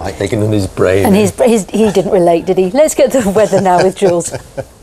Like thinking in his brain. And his, his, he didn't relate, did he? Let's get to the weather now with Jules.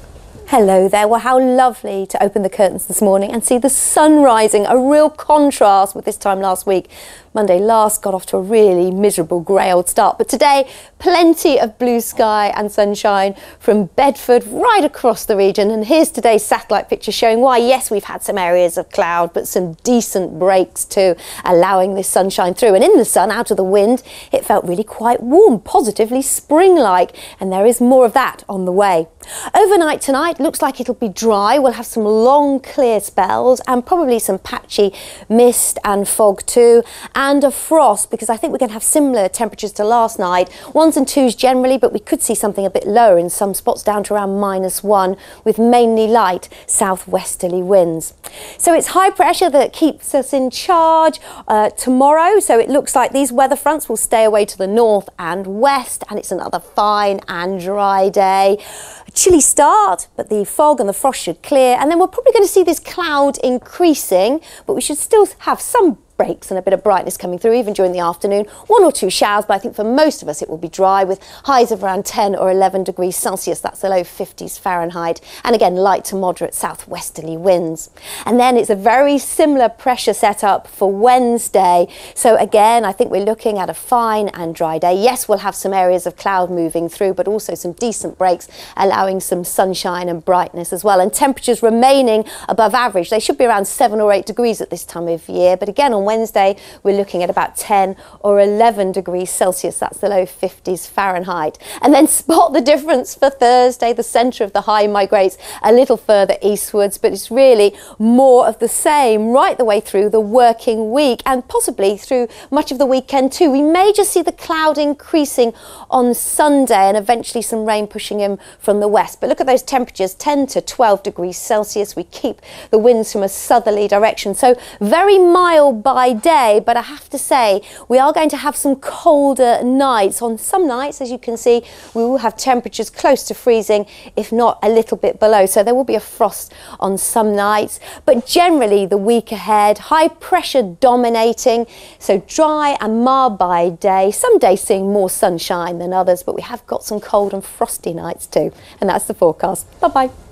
Hello there. Well, how lovely to open the curtains this morning and see the sun rising, a real contrast with this time last week. Monday last got off to a really miserable grey old start, but today plenty of blue sky and sunshine from Bedford right across the region. And here's today's satellite picture showing why, yes, we've had some areas of cloud, but some decent breaks too, allowing this sunshine through. And in the sun, out of the wind, it felt really quite warm, positively spring-like, and there is more of that on the way. Overnight tonight, looks like it'll be dry. We'll have some long, clear spells and probably some patchy mist and fog too. And and a frost because I think we're going to have similar temperatures to last night. Ones and twos generally, but we could see something a bit lower in some spots down to around minus one with mainly light southwesterly winds. So it's high pressure that keeps us in charge uh, tomorrow. So it looks like these weather fronts will stay away to the north and west and it's another fine and dry day. A chilly start, but the fog and the frost should clear. And then we're probably going to see this cloud increasing, but we should still have some breaks and a bit of brightness coming through even during the afternoon. One or two showers, but I think for most of us it will be dry with highs of around 10 or 11 degrees Celsius. That's the low 50s Fahrenheit. And again, light to moderate southwesterly winds. And then it's a very similar pressure setup for Wednesday. So again, I think we're looking at a fine and dry day. Yes, we'll have some areas of cloud moving through, but also some decent breaks, allowing some sunshine and brightness as well. And temperatures remaining above average. They should be around seven or eight degrees at this time of year. But again, on Wednesday, we're looking at about 10 or 11 degrees Celsius. That's the low 50s Fahrenheit. And then spot the difference for Thursday. The centre of the high migrates a little further eastwards, but it's really more of the same right the way through the working week and possibly through much of the weekend too. We may just see the cloud increasing on Sunday and eventually some rain pushing in from the west. But look at those temperatures 10 to 12 degrees Celsius. We keep the winds from a southerly direction. So very mild by by day, but I have to say we are going to have some colder nights. On some nights, as you can see, we will have temperatures close to freezing, if not a little bit below. So there will be a frost on some nights, but generally the week ahead, high pressure dominating, so dry and mild by day. Some days seeing more sunshine than others, but we have got some cold and frosty nights too. And that's the forecast. Bye bye.